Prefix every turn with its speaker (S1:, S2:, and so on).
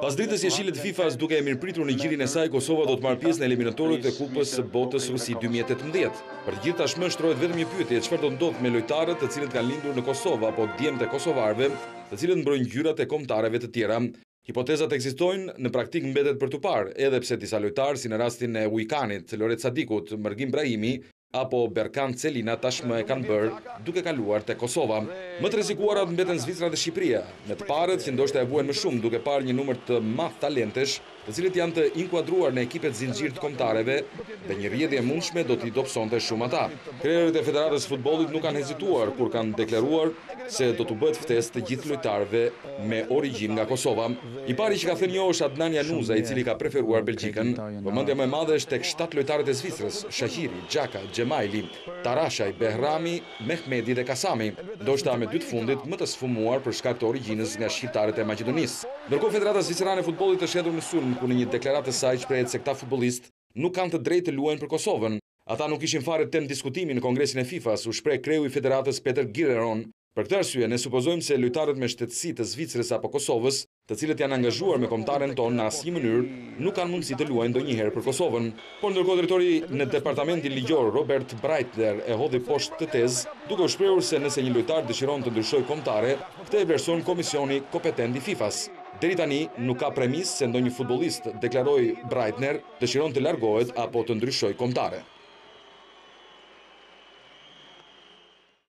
S1: Pas dritës jeshile të FIFA-s, duke e mirëpritur në gjirin e saj, Kosova do të marrë pjesë në eliminatorët e Kupës së Botës Rusi dy mijë e tetëmbëdhjetë. Për të gjithë tashmë shtrohet vetëm një pyetje, çfarë do të ndodhë me lojtarët të cilët kanë lindur në Kosovë apo djemtë e kosovarëve të cilët mbrojnë ngjyrat e kombëtareve të tjera? Hipotezat ekzistojnë, në praktikë mbetet për t'u parë, edhe pse disa lojtarë si në rastin e Ujkanit, Loret Sadikut, Mërgim Brahimi, apo Bersant Celina tashmë e kanë bërë duke kaluar tek Kosova. Më të rrezikuarat mbeten Zvicra dhe Shqipëria, me të parët që ndoshta e vuajnë më shumë duke parë një numër të madh talentesh, të cilët janë të inkuadruar në ekipet zinxhirë të kombëtareve dhe një rrjedhje e mundshme do t'i dobësonte shumë ata. Krerët e Federatës së Futbollit nuk kanë hezituar kur kanë deklaruar se do t'u bëhet ftesë të gjithë lojtarëve me origjinë nga Kosova. I pari që ka thënë jo është Adnan Januzaj, i cili ka preferuar Belgjikën. Vëmendja më e madhe është tek shtatë lojtarët e Zvicrës, Shaqiri, Xhaka, Xhemaili, Tarashaj, Behrami, Mehmedi dhe Kasami, ndoshta me dy të fundit më të sfumuar për shkak të origjinës nga shqiptarët e Maqedonisë. Ndërkohë Federata Zvicrane e Futbollit është hedhur në sulm ku në një deklaratë të saj shprehet se këta futbollistë nuk kanë të drejtë të luajnë për Kosovën. Ata nuk ishin fare temë diskutimi në kongresin e FIFA-s, u shpreh kreu i federatës Peter Gilliéron Për këtë arsye, ne supozojmë se lojtarët me shtetësi të Zvicrës apo Kosovës, të cilët janë angazhuar me kombëtaren tonë në asnjë mënyrë nuk kanë mundësi të luajnë ndonjëherë për Kosovën. Por ndërkohë drejtori në departamentin ligjor Robert Breiter e hodhi poshtë këtë tezë, duke u shprehur se nëse një lojtar dëshiron të ndryshojë kombëtare, këtë e vlerëson komisioni kompetent i FIFA-s. Deri tani nuk ka premisë se ndonjë futbollist, deklaroi Breiter, dëshiron të largohet apo të ndryshojë kombëtare.